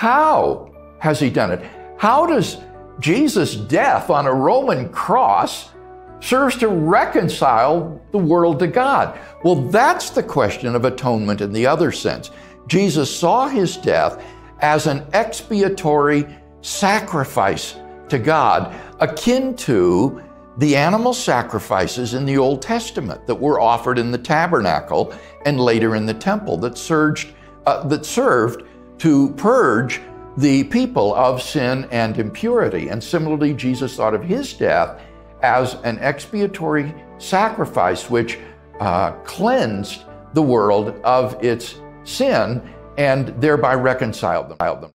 How has he done it? How does Jesus' death on a Roman cross serves to reconcile the world to God? Well, that's the question of atonement in the other sense. Jesus saw his death as an expiatory sacrifice to God, akin to the animal sacrifices in the Old Testament that were offered in the tabernacle and later in the temple that surged, uh, that served to purge the people of sin and impurity. And similarly, Jesus thought of his death as an expiatory sacrifice which uh, cleansed the world of its sin and thereby reconciled them.